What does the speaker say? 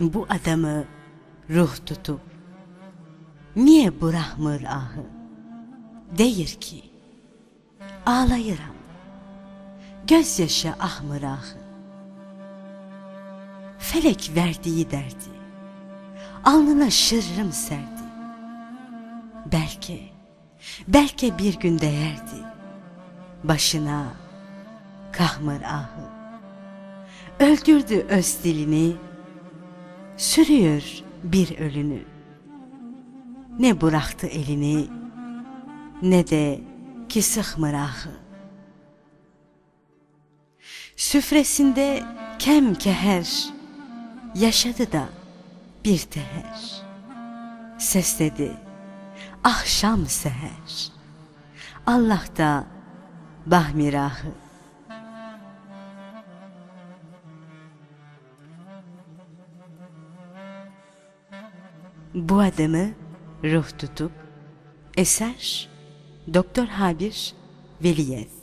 bu adamı ruh tutup niye bırakmır ahı? Deyir ki ağlayıram gözyaşı ahmır ahı. Felek verdiği derdi alnına şırrım serdi. Belki, belki bir gün değerdi başına kahmır ahı. Öldürdü öz dilini, sürüyor bir ölünü. Ne bıraktı elini, ne de ki sıkmır ahı. Süfresinde kem keher, yaşadı da bir teher. Sesledi, ahşam seher. Allah da bahmirahı. Bu adamı ruh tutup eser Doktor Habir Veliyev